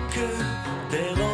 く手を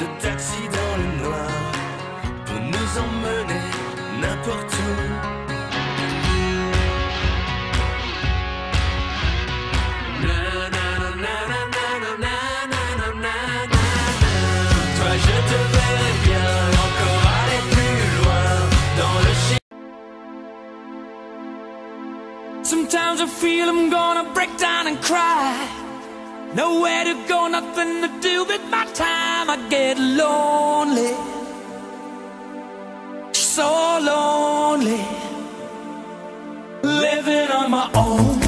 de taxi dans le noir pour nous emmener n'importe où. Toi je te verrai bien encore aller plus loin dans le Sometimes I feel I'm gonna break down and cry Nowhere to go, nothing to do with my time. I get lonely, so lonely, living on my own.